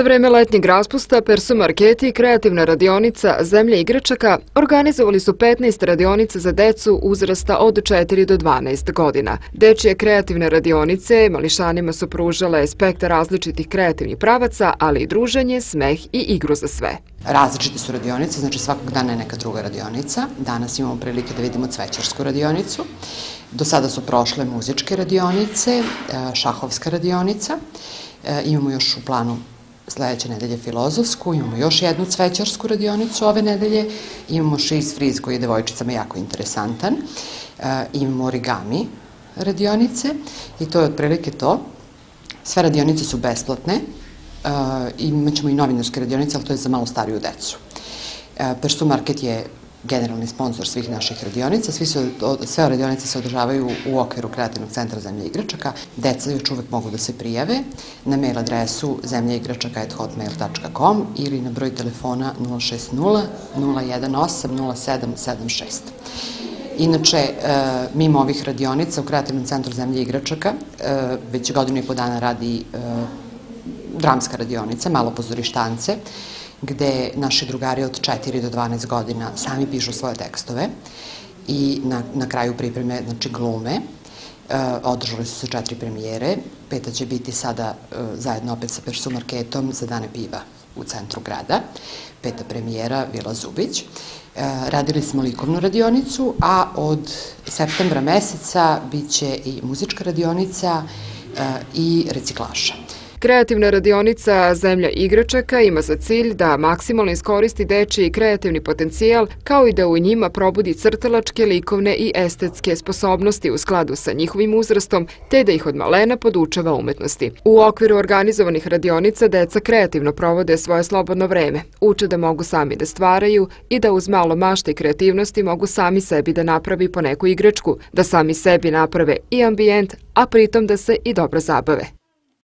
Za vreme letnjeg raspusta Persu Marketi i kreativna radionica Zemlja igračaka organizovali su 15 radionica za decu uzrasta od 4 do 12 godina. Dečije kreativne radionice mališanima su pružale spektar različitih kreativnih pravaca, ali i druženje, smeh i igru za sve. Različite su radionice, znači svakog dana je neka druga radionica. Danas imamo prilike da vidimo cvećarsku radionicu. Do sada su prošle muzičke radionice, e, šahovska radionica. E, imamo još u planu sledeće nedelje filozofsku, imamo još jednu cvećarsku radionicu ove nedelje, imamo šiz friz koji je devojčicama jako interesantan, e, imamo origami radionice i to je otprilike to. Sve radionice su besplatne, e, imaćemo i novinarske radionice, ali to je za malo stariju decu. E, Persu Market je generalni sponsor svih naših radionica. Svi su, sve radionice se održavaju u okviru Kreativnog centra zemlje igračaka. Deca još uvek mogu da se prijave na mail adresu zemljeigračaka.hotmail.com ili na broj telefona 060 018 0776. Inače, e, mimo ovih radionica u Kreativnom centru zemlje igračaka e, već godinu i po dana radi e, dramska radionica, malo pozorištance, gde naši drugari od 4 do 12 godina sami pišu svoje tekstove i na, na kraju pripreme, znači glume. E, održali su se četiri premijere, peta će biti sada e, zajedno opet sa Persu Marketom za dane piva u centru grada. Peta premijera Vila Zubić. E, radili smo likovnu radionicu, a od septembra meseca biće i muzička radionica i reciklaša. Kreativna radionica Zemlja igračaka ima za cilj da maksimalno iskoristi dečiji kreativni potencijal, kao i da u njima probudi crtalačke, likovne i estetske sposobnosti u skladu sa njihovim uzrastom, te da ih od malena podučava umetnosti. U okviru organizovanih radionica deca kreativno provode svoje slobodno vreme, uče da mogu sami da stvaraju i da uz malo mašte i kreativnosti mogu sami sebi da napravi po neku igračku, da sami sebi naprave i ambijent, a pritom da se i dobro zabave.